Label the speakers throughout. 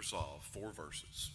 Speaker 1: resolve four verses.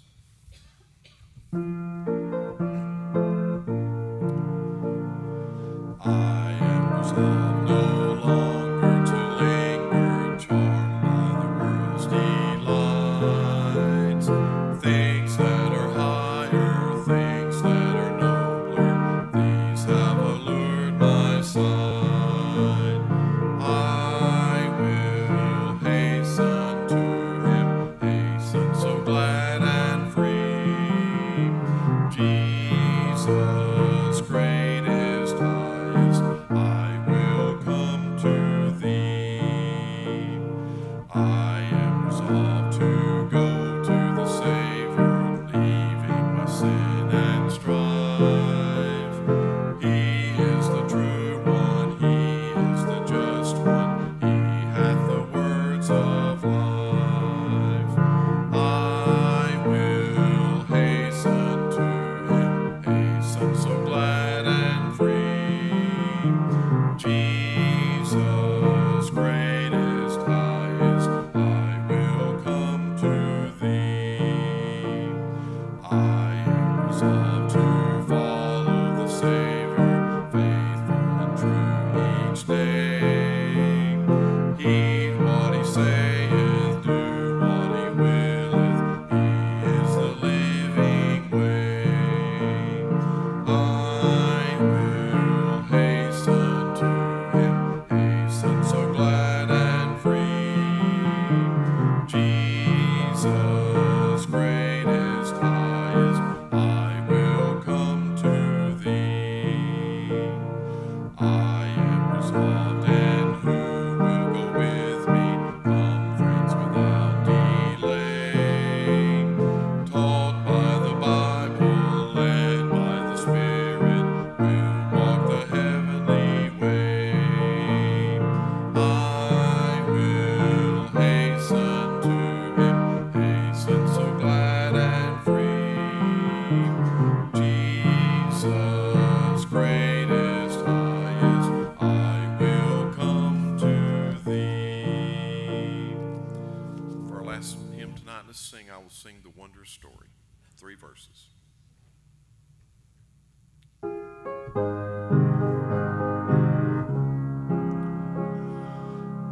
Speaker 1: story. Three verses.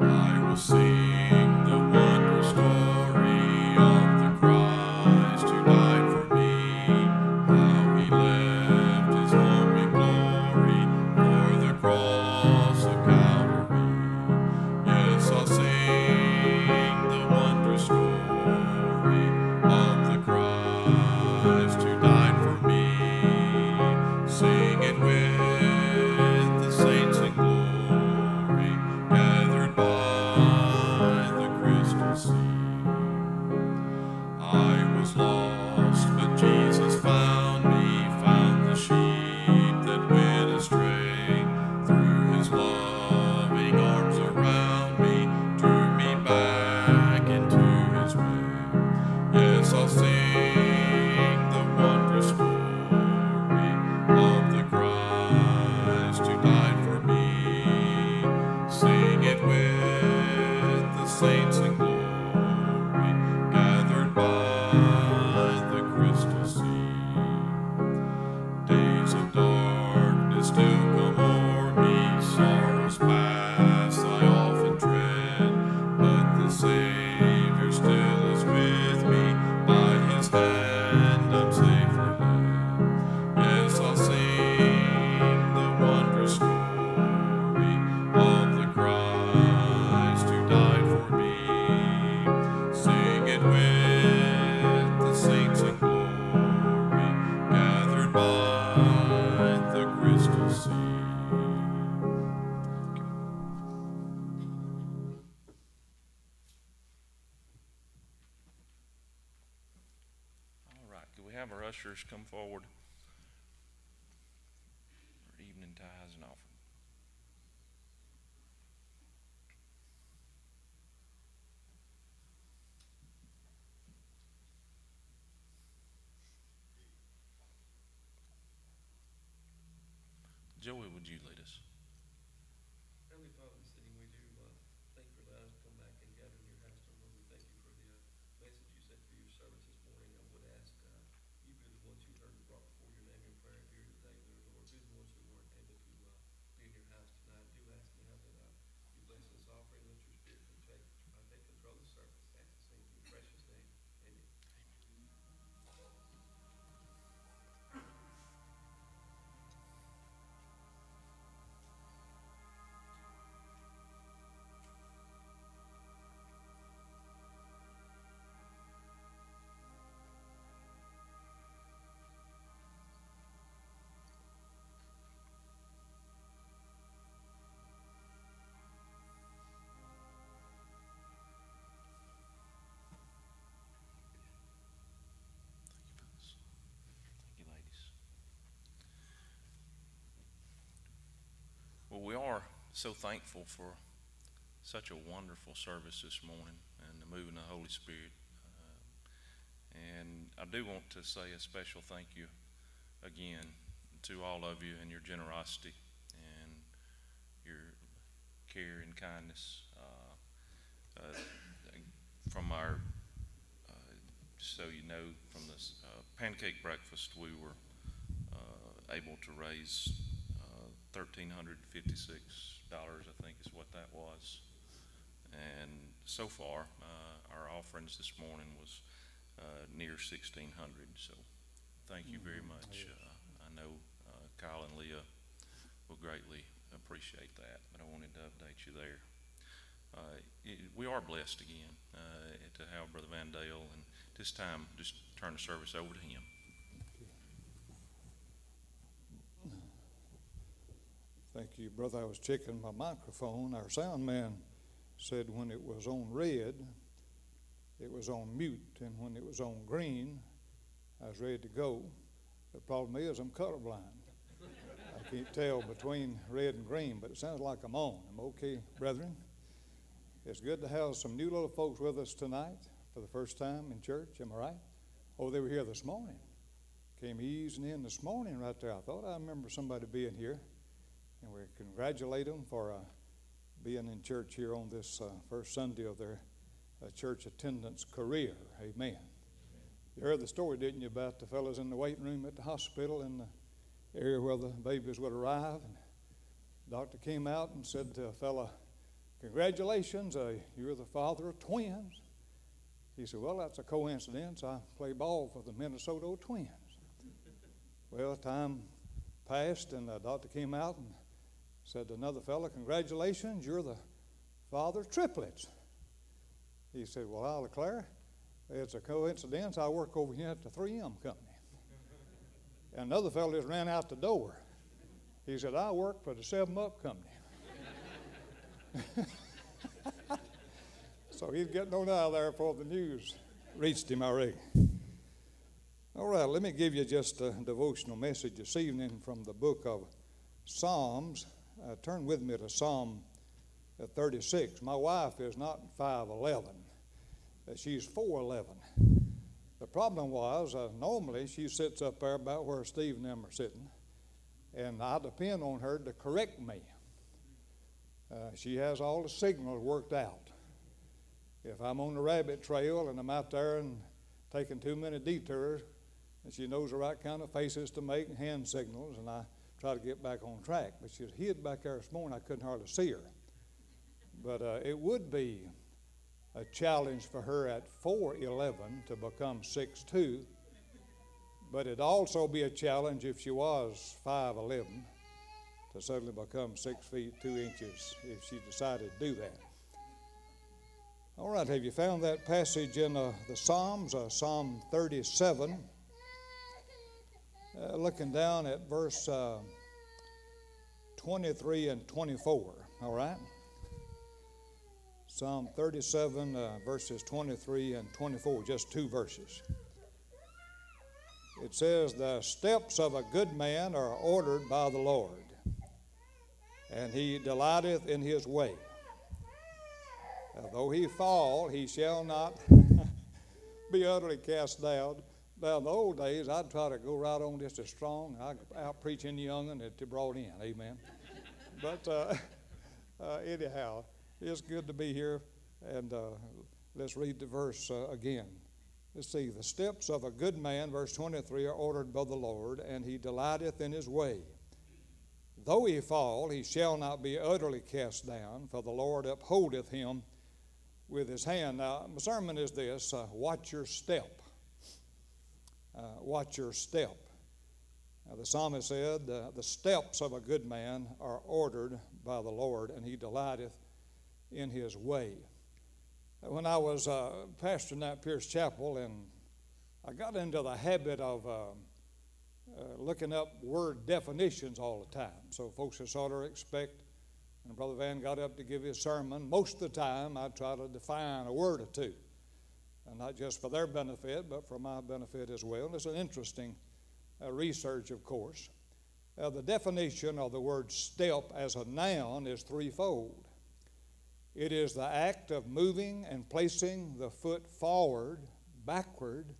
Speaker 1: I will. come forward for evening tithes and offerings. Joey, would you
Speaker 2: leave? So thankful for such a wonderful service this morning and the moving of the Holy Spirit. Uh, and I do want to say a special thank you again to all of you and your generosity and your care and kindness. Uh, uh, from our, uh, so you know, from this uh, pancake breakfast, we were uh, able to raise thirteen hundred fifty-six dollars, I think is what that was. And so far, uh, our offerings this morning was uh, near sixteen hundred. So, thank you very
Speaker 3: Mm-hmm.
Speaker 2: much. Uh, I know uh, Kyle and Leah will greatly appreciate that, but I wanted to update you there. Uh, it, we are blessed again uh, to have Brother Van Dale, and this time, just turn the service over to him.
Speaker 3: Thank you, brother. I was checking my microphone. Our sound man said when it was on red, it was on mute, and when it was on green, I was ready to go. The problem is I'm colorblind. I can't tell between red and green, but it sounds like I'm on. I'm okay, brethren. It's good to have some new little folks with us tonight for the first time in church. Am I right? Oh, they were here this morning. Came easing in this morning right there. I thought I remember somebody being here. And we congratulate them for uh, being in church here on this uh, first Sunday of their uh, church attendance career. Amen. You heard the story, didn't you, about the fellows in the waiting room at the hospital in the area where the babies would arrive? And the doctor came out and said to a fellow, Congratulations, uh, you're the father of twins. He said, Well, that's a coincidence. I play ball for the Minnesota Twins. well, time passed, and the doctor came out and said to another fellow, Congratulations, you're the father of triplets. He said, Well, I'll declare it's a coincidence. I work over here at the 3M company. And another fellow just ran out the door. He said, I work for the 7 Up company. so he's getting on out of there before the news reached him already. All right, let me give you just a devotional message this evening from the book of Psalms. Uh, turn with me to Psalm uh, 36. My wife is not 5'11, uh, she's 4'11. The problem was, uh, normally she sits up there about where Steve and them are sitting, and I depend on her to correct me. Uh, she has all the signals worked out. If I'm on the rabbit trail and I'm out there and taking too many detours, and she knows the right kind of faces to make and hand signals, and I try to get back on track. But she was hid back there this morning. I couldn't hardly see her. But uh, it would be a challenge for her at 4'11 to become 6'2. But it'd also be a challenge if she was 5'11 to suddenly become 6 feet 2 inches if she decided to do that. All right, have you found that passage in uh, the Psalms, uh, Psalm 37? Uh, looking down at verse uh, 23 and 24, all right? Psalm 37, uh, verses 23 and 24, just two verses. It says, The steps of a good man are ordered by the Lord, and he delighteth in his way. Though he fall, he shall not be utterly cast down. Now, in the old days, I'd try to go right on just as strong. I'd out preach any young'un that they brought in. Amen. but uh, uh, anyhow, it's good to be here. And uh, let's read the verse uh, again. Let's see. The steps of a good man, verse 23, are ordered by the Lord, and he delighteth in his way. Though he fall, he shall not be utterly cast down, for the Lord upholdeth him with his hand. Now, my sermon is this uh, watch your step. Uh, watch your step. Now, the psalmist said, uh, The steps of a good man are ordered by the Lord, and he delighteth in his way. When I was uh, pastoring at Pierce Chapel, and I got into the habit of uh, uh, looking up word definitions all the time. So folks would sort of expect and Brother Van got up to give his sermon. Most of the time, I try to define a word or two, and not just for their benefit, but for my benefit as well. And it's an interesting uh, research, of course. Uh, the definition of the word step as a noun is threefold. It is the act of moving and placing the foot forward, backward,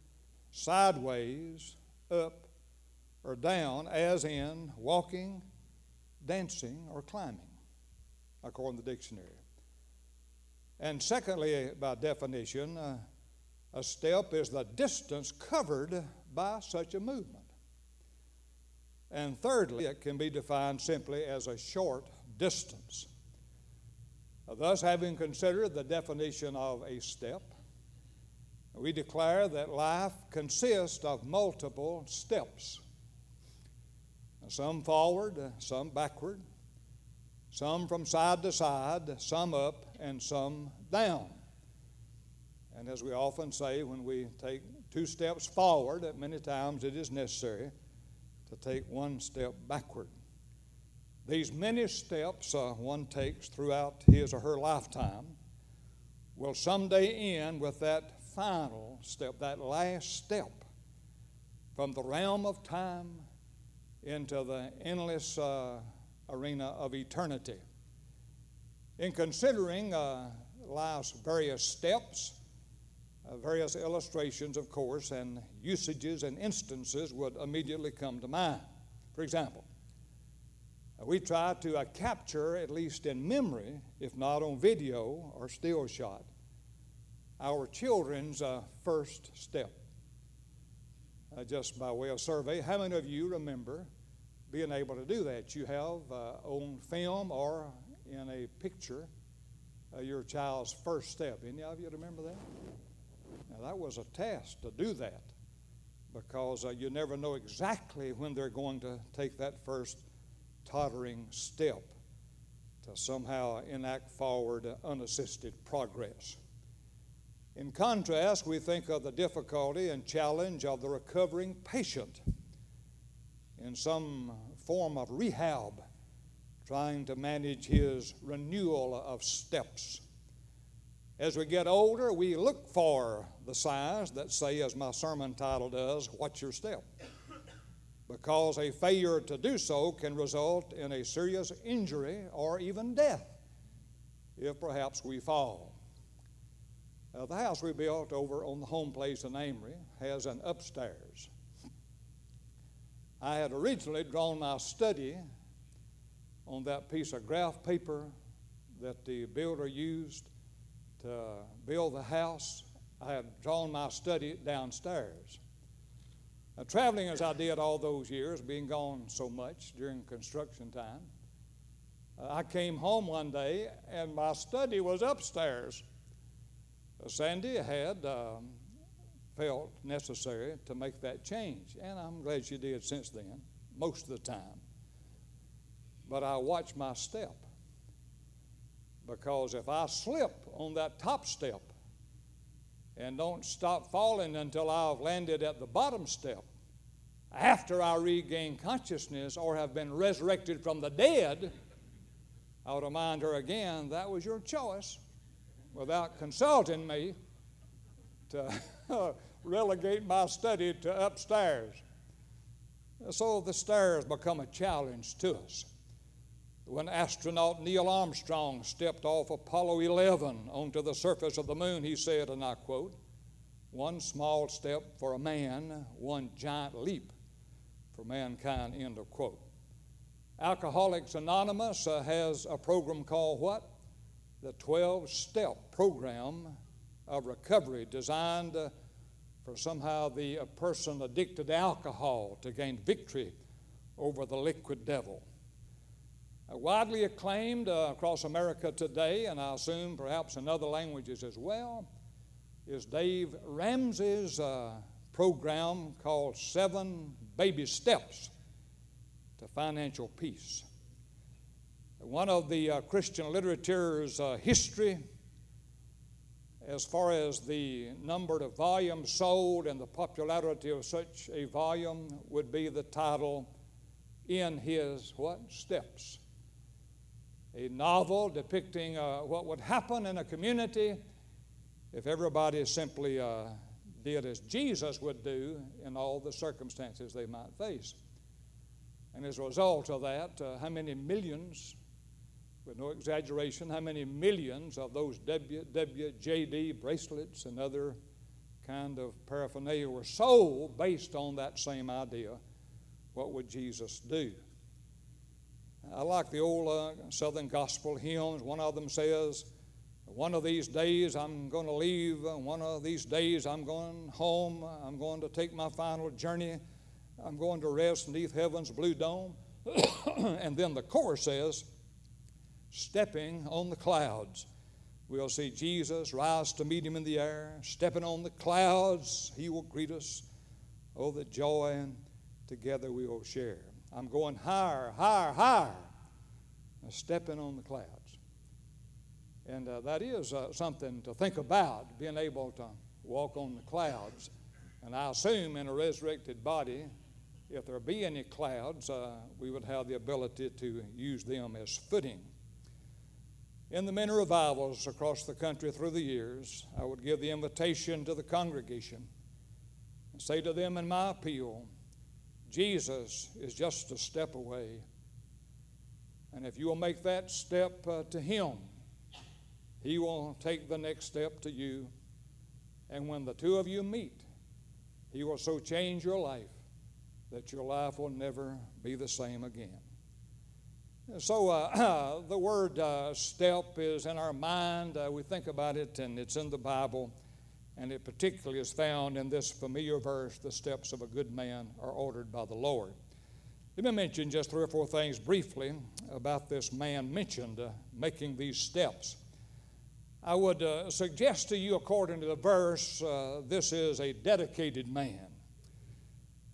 Speaker 3: sideways, up, or down, as in walking, dancing, or climbing, according to the dictionary. And secondly, by definition, uh, a step is the distance covered by such a movement. And thirdly, it can be defined simply as a short distance. Thus, having considered the definition of a step, we declare that life consists of multiple steps some forward, some backward, some from side to side, some up, and some down. And as we often say, when we take two steps forward, at many times it is necessary to take one step backward. These many steps uh, one takes throughout his or her lifetime will someday end with that final step, that last step from the realm of time into the endless uh, arena of eternity. In considering uh, life's various steps, uh, various illustrations, of course, and usages and instances would immediately come to mind. For example, uh, we try to uh, capture, at least in memory, if not on video or still shot, our children's uh, first step. Uh, just by way of survey, how many of you remember being able to do that? You have on film or in a picture your child's first step. Any of you remember that? Now, that was a test to do that because uh, you never know exactly when they're going to take that first tottering step to somehow enact forward unassisted progress. In contrast, we think of the difficulty and challenge of the recovering patient in some form of rehab, trying to manage his renewal of steps as we get older, we look for the signs that say, as my sermon title does, What's your step? Because a failure to do so can result in a serious injury or even death if perhaps we fall. Uh, the house we built over on the home place in Amory has an upstairs. I had originally drawn my study on that piece of graph paper that the builder used to build the house, I had drawn my study downstairs. Now, traveling as I did all those years, being gone so much during construction time, uh, I came home one day and my study was upstairs. Uh, Sandy had um, felt necessary to make that change, and I'm glad she did since then, most of the time. But I watched my step. Because if I slip on that top step and don't stop falling until I've landed at the bottom step, after I regain consciousness or have been resurrected from the dead, I would remind her again that was your choice without consulting me to relegate my study to upstairs. So the stairs become a challenge to us. When astronaut Neil Armstrong stepped off Apollo 11 onto the surface of the moon, he said, and I quote, One small step for a man, one giant leap for mankind, end of quote. Alcoholics Anonymous uh, has a program called what? The 12 step program of recovery designed uh, for somehow the uh, person addicted to alcohol to gain victory over the liquid devil. Widely acclaimed uh, across America today, and I assume perhaps in other languages as well, is Dave Ramsey's uh, program called Seven Baby Steps to Financial Peace. One of the uh, Christian literature's uh, history, as far as the number of volumes sold and the popularity of such a volume, would be the title, In His What? Steps a novel depicting uh, what would happen in a community if everybody simply uh, did as Jesus would do in all the circumstances they might face. And as a result of that, uh, how many millions, with no exaggeration, how many millions of those WWJD bracelets and other kind of paraphernalia were sold based on that same idea? What would Jesus do? I like the old uh, Southern Gospel hymns. One of them says, One of these days I'm going to leave. One of these days I'm going home. I'm going to take my final journey. I'm going to rest beneath heaven's blue dome. and then the chorus says, Stepping on the clouds. We'll see Jesus rise to meet him in the air. Stepping on the clouds, he will greet us. Oh, the joy and together we will share. I'm going higher, higher, higher, stepping on the clouds. And uh, that is uh, something to think about, being able to walk on the clouds. And I assume in a resurrected body, if there be any clouds, uh, we would have the ability to use them as footing. In the many revivals across the country through the years, I would give the invitation to the congregation and say to them in my appeal, Jesus is just a step away. And if you will make that step uh, to Him, He will take the next step to you. And when the two of you meet, He will so change your life that your life will never be the same again. So, uh, the word uh, step is in our mind. Uh, we think about it, and it's in the Bible. And it particularly is found in this familiar verse the steps of a good man are ordered by the Lord. Let me mention just three or four things briefly about this man mentioned uh, making these steps. I would uh, suggest to you, according to the verse, uh, this is a dedicated man.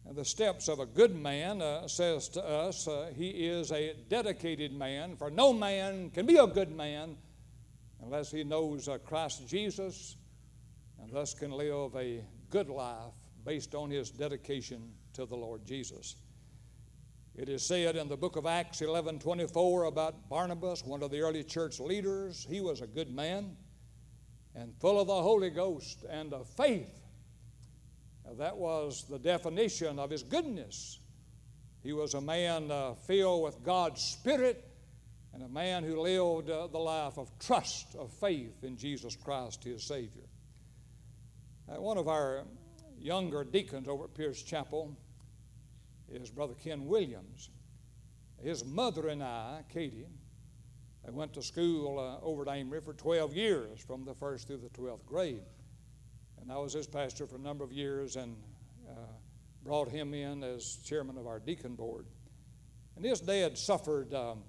Speaker 3: And the steps of a good man uh, says to us uh, he is a dedicated man, for no man can be a good man unless he knows uh, Christ Jesus and thus can live a good life based on his dedication to the Lord Jesus. It is said in the book of Acts 11 24 about Barnabas, one of the early church leaders. He was a good man and full of the Holy Ghost and of faith. That was the definition of his goodness. He was a man uh, filled with God's Spirit and a man who lived uh, the life of trust, of faith in Jesus Christ, his Savior. Uh, one of our younger deacons over at Pierce Chapel is Brother Ken Williams. His mother and I, Katie, I went to school uh, over at Amory for 12 years, from the first through the 12th grade. And I was his pastor for a number of years and uh, brought him in as chairman of our deacon board. And his dad suffered um,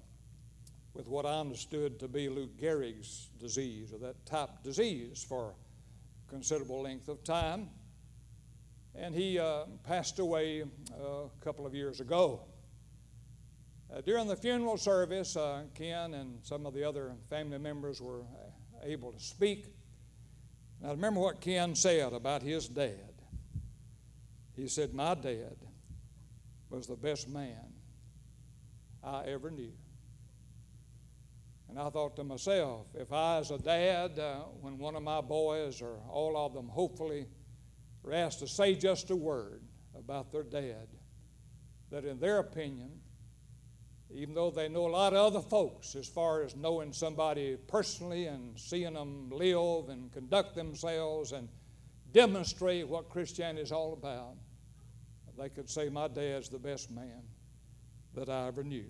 Speaker 3: with what I understood to be Lou Gehrig's disease, or that type disease, for considerable length of time. And he uh, passed away uh, a couple of years ago. Uh, during the funeral service, uh, Ken and some of the other family members were uh, able to speak. Now, remember what Ken said about his dad. He said, My dad was the best man I ever knew. And I thought to myself, if I, as a dad, uh, when one of my boys, or all of them, hopefully, were asked to say just a word about their dad, that in their opinion, even though they know a lot of other folks as far as knowing somebody personally and seeing them live and conduct themselves and demonstrate what Christianity is all about, they could say, My dad's the best man that I ever knew.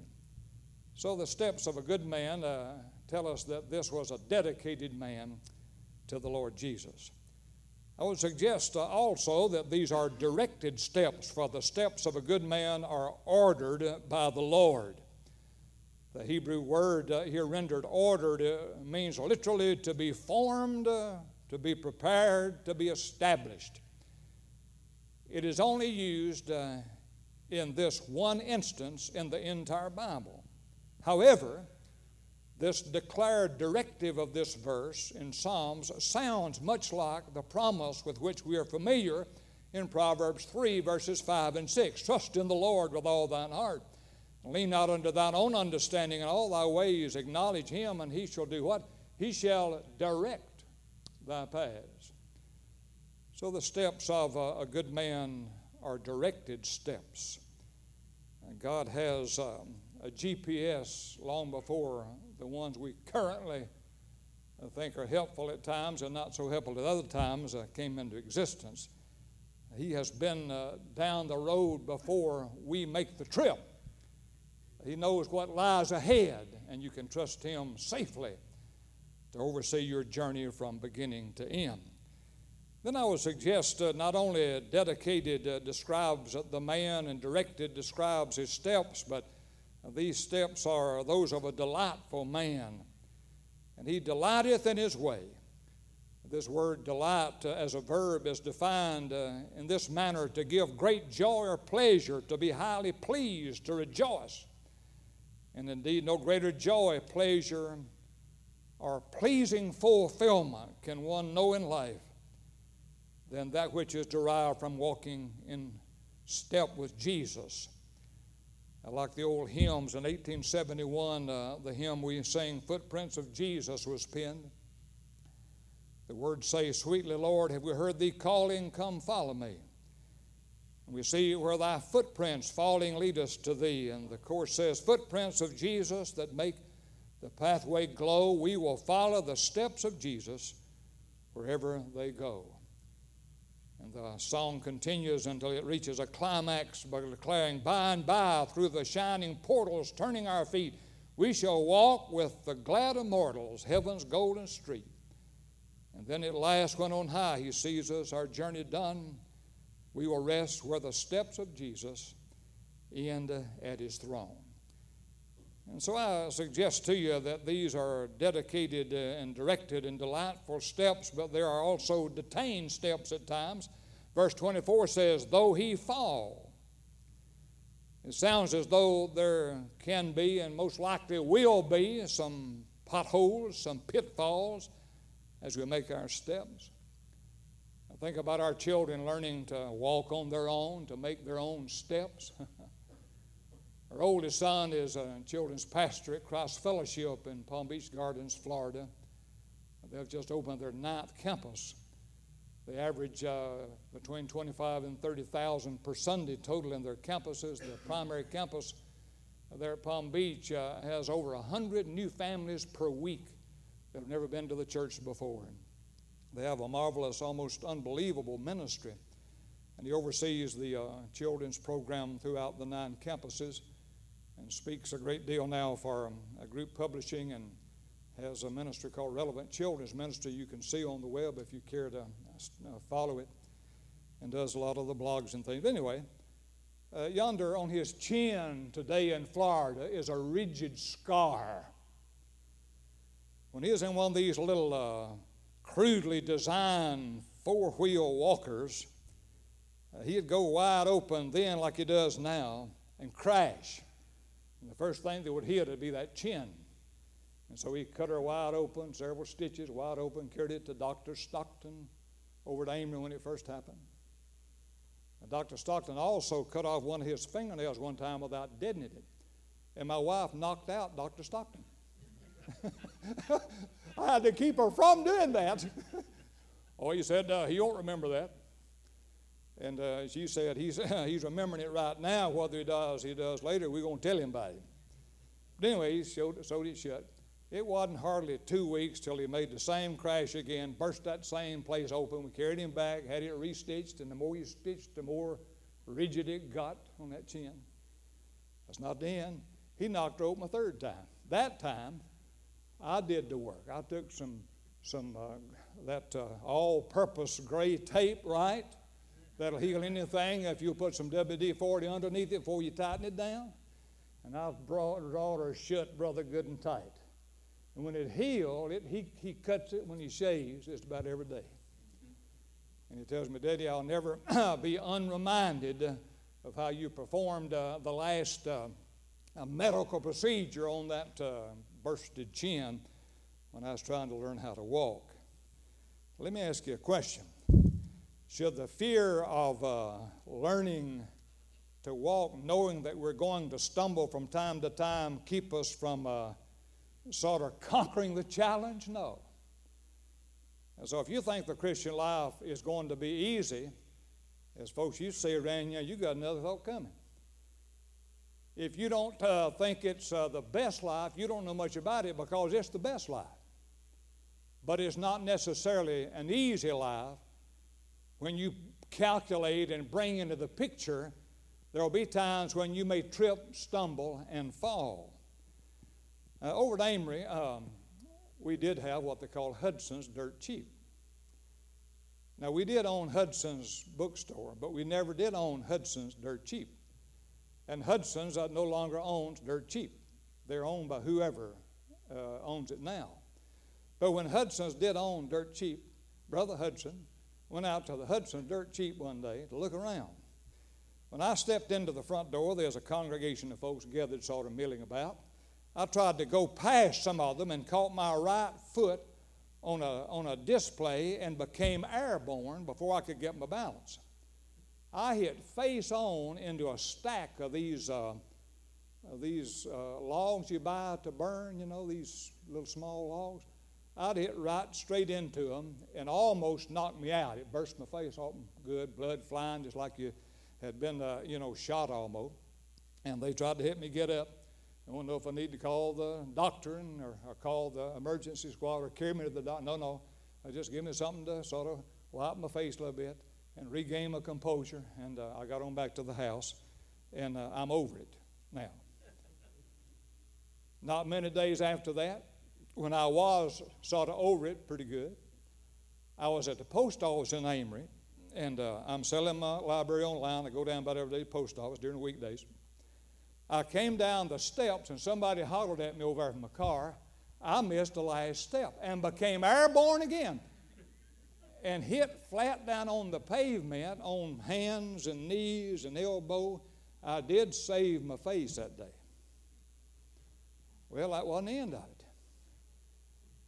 Speaker 3: So the steps of a good man uh, tell us that this was a dedicated man to the Lord Jesus. I would suggest uh, also that these are directed steps, for the steps of a good man are ordered by the Lord. The Hebrew word uh, here rendered ordered uh, means literally to be formed, uh, to be prepared, to be established. It is only used uh, in this one instance in the entire Bible. However, this declared directive of this verse in Psalms sounds much like the promise with which we are familiar in Proverbs 3, verses 5 and 6. Trust in the Lord with all thine heart. Lean not unto thine own understanding, in all thy ways acknowledge him, and he shall do what? He shall direct thy paths. So the steps of a, a good man are directed steps. And God has um, a GPS long before the ones we currently uh, think are helpful at times and not so helpful at other times uh, came into existence. He has been uh, down the road before we make the trip. He knows what lies ahead, and you can trust Him safely to oversee your journey from beginning to end. Then I would suggest uh, not only a dedicated uh, describes the man and directed describes his steps, but these steps are those of a delightful man. And he delighteth in his way. This word delight uh, as a verb is defined uh, in this manner to give great joy or pleasure, to be highly pleased, to rejoice. And indeed, no greater joy, pleasure, or pleasing fulfillment can one know in life than that which is derived from walking in step with Jesus. I like the old hymns in 1871, uh, the hymn we sing, Footprints of Jesus, was penned. The words say, Sweetly, Lord, have we heard thee calling, come follow me. And we see where thy footprints falling lead us to thee. And the chorus says, Footprints of Jesus that make the pathway glow, we will follow the steps of Jesus wherever they go. And the song continues until it reaches a climax by declaring, By and by, through the shining portals turning our feet, we shall walk with the glad immortals, heaven's golden street. And then at last, when on high he sees us, our journey done, we will rest where the steps of Jesus end at his throne. And so I suggest to you that these are dedicated uh, and directed and delightful steps, but there are also detained steps at times. Verse 24 says, Though he fall, it sounds as though there can be, and most likely will be, some potholes, some pitfalls as we make our steps. I think about our children learning to walk on their own, to make their own steps. our oldest son is a children's pastor at Christ Fellowship in Palm Beach Gardens, Florida. They've just opened their ninth campus. They average uh, between 25 and 30,000 per Sunday total in their campuses. The primary campus there at Palm Beach uh, has over 100 new families per week that have never been to the church before. They have a marvelous, almost unbelievable ministry. And he oversees the uh, children's program throughout the nine campuses and speaks a great deal now for um, a group publishing and has a ministry called Relevant Children's Ministry you can see on the web if you care to uh, follow it and does a lot of the blogs and things. Anyway, uh, yonder on his chin today in Florida is a rigid scar when he was in one of these little uh, crudely designed four wheel walkers, uh, he'd go wide open then, like he does now, and crash. And the first thing that would hit would be that chin. And so he cut her wide open, several stitches wide open, carried it to Dr. Stockton over at Amory when it first happened. And Dr. Stockton also cut off one of his fingernails one time without deadening it. And my wife knocked out Dr. Stockton. I had to keep her from doing that. oh, he said uh, he won't remember that. And uh, she said he's, he's remembering it right now. Whether he does, he does later. We're going to tell him about it. But anyway, he showed, sewed it shut. It wasn't hardly two weeks till he made the same crash again, burst that same place open. We carried him back, had it restitched, and the more you stitched, the more rigid it got on that chin. That's not the end. He knocked her open a third time. That time, I did the work. I took some some uh, that uh, all-purpose gray tape, right? That'll heal anything if you put some WD-40 underneath it before you tighten it down. And I've brought, brought her shut, brother, good and tight. And when it healed, it, he, he cuts it when he shaves just about every day. And he tells me, Daddy, I'll never be unreminded of how you performed uh, the last uh, medical procedure on that uh, bursted chin when I was trying to learn how to walk. Let me ask you a question. Should the fear of uh, learning to walk, knowing that we're going to stumble from time to time, keep us from uh, sort of conquering the challenge? No. And so if you think the Christian life is going to be easy, as folks you see around you, you got another thought coming. if you don't uh, think it's uh, the best life, you don't know much about it because it's the best life. But it's not necessarily an easy life. When you calculate and bring into the picture, there will be times when you may trip, stumble, and fall. Uh, over at Amory, um, we did have what they call Hudson's Dirt Cheap. Now, we did own Hudson's bookstore, but we never did own Hudson's Dirt Cheap. And Hudson's uh, no longer owns Dirt Cheap. They're owned by whoever uh, owns it now. But when Hudson's did own Dirt Cheap, Brother Hudson went out to the Hudson Dirt Cheap one day to look around. When I stepped into the front door, there's a congregation of folks gathered, sort of milling about. I tried to go past some of them and caught my right foot on a, on a display and became airborne before I could get my balance. I hit face on into a stack of these, uh, these uh, logs you buy to burn, you know, these little small logs. I'd hit right straight into them and almost knocked me out. It burst my face open good, blood flying just like you had been, uh, you know, shot almost. And they tried to hit me get up. I don't know if I need to call the doctor or, or call the emergency squad or carry me to the doctor. No, no. I just give me something to sort of wipe my face a little bit and regain my composure. And uh, I got on back to the house, and uh, I'm over it now. Not many days after that, when I was sort of over it pretty good, I was at the post office in Amory, and uh, I'm selling my library online. I go down about every day to the post office during the weekdays. I came down the steps and somebody hollered at me over from my car. I missed the last step and became airborne again and hit flat down on the pavement on hands and knees and elbow. I did save my face that day. Well, that wasn't the end of it.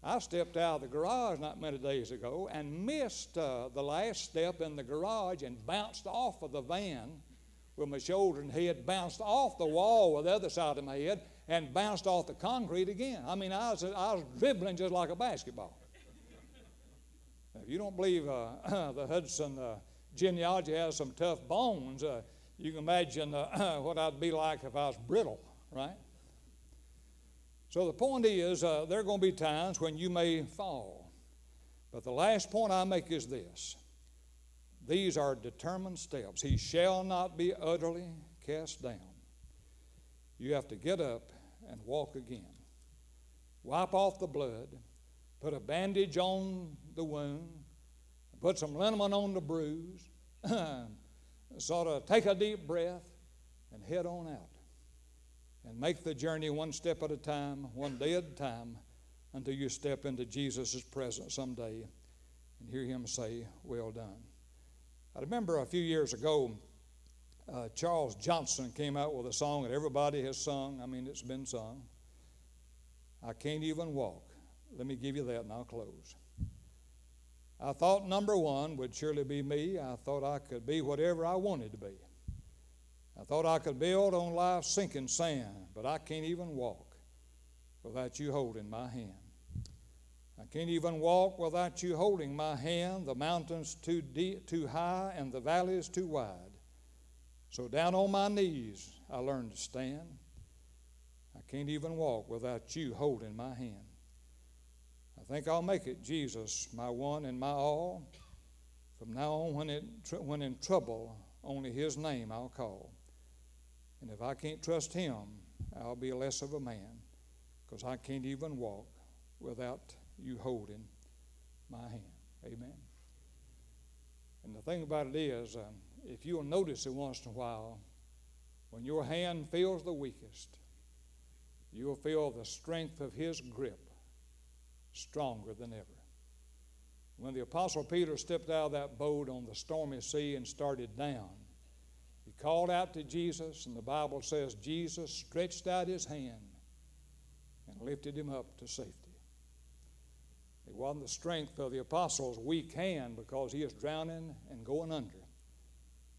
Speaker 3: I stepped out of the garage not many days ago and missed uh, the last step in the garage and bounced off of the van with my shoulder and head, bounced off the wall with the other side of my head, and bounced off the concrete again. I mean, I was, I was dribbling just like a basketball. if you don't believe uh, the Hudson uh, genealogy has some tough bones, uh, you can imagine uh, what I'd be like if I was brittle, right? So the point is, uh, there are going to be times when you may fall. But the last point I make is this these are determined steps. He shall not be utterly cast down. You have to get up and walk again. Wipe off the blood, put a bandage on the wound, put some liniment on the bruise, sort of take a deep breath, and head on out. And make the journey one step at a time, one day at a time, until you step into Jesus' presence someday and hear Him say, Well done. I remember a few years ago, uh, Charles Johnson came out with a song that everybody has sung. I mean, it's been sung. I can't even walk. Let me give you that and I'll close. I thought number one would surely be me. I thought I could be whatever I wanted to be. I thought I could build on life's sinking sand, but I can't even walk without you holding my hand. I can't even walk without you holding my hand. The mountain's too deep, too high, and the valley's too wide. So down on my knees, I learned to stand. I can't even walk without you holding my hand. I think I'll make it, Jesus, my one and my all. From now on, when, it, when in trouble, only His name I'll call. And if I can't trust Him, I'll be less of a man because I can't even walk without you holding my hand. Amen. And the thing about it is, um, if you'll notice it once in a while, when your hand feels the weakest, you'll feel the strength of his grip stronger than ever. When the Apostle Peter stepped out of that boat on the stormy sea and started down, called out to Jesus, and the Bible says Jesus stretched out his hand and lifted him up to safety. It wasn't the strength of the apostles' weak hand because he is drowning and going under.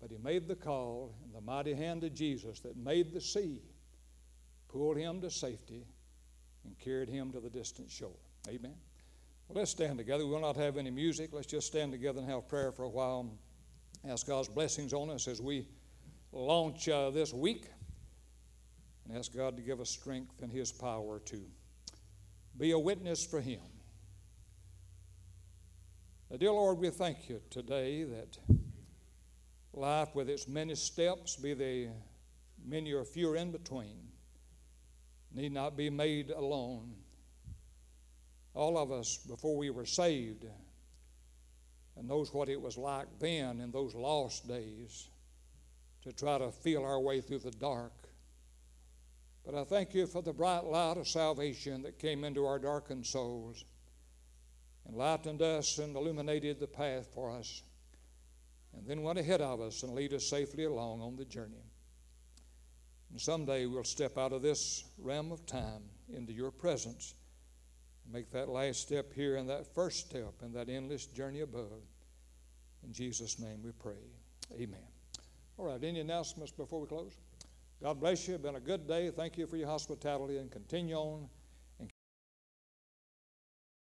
Speaker 3: But he made the call, and the mighty hand of Jesus that made the sea pulled him to safety and carried him to the distant shore. Amen. Well, let's stand together. We will not have any music. Let's just stand together and have prayer for a while. Ask God's blessings on us as we launch uh, this week. and ask God to give us strength and His power to be a witness for Him. Now, dear Lord, we thank you today that life, with its many steps, be they many or fewer in between, need not be made alone. All of us, before we were saved, and knows what it was like then in those lost days to try to feel our way through the dark. But I thank you for the bright light of salvation that came into our darkened souls and lightened us and illuminated the path for us, and then went ahead of us and lead us safely along on the journey. And someday we'll step out of this realm of time into your presence and make that last step here and that first step in that endless journey above. In Jesus' name we pray. Amen. All right, any announcements before we close? God bless you. It's Been a good day. Thank you for your hospitality and continue on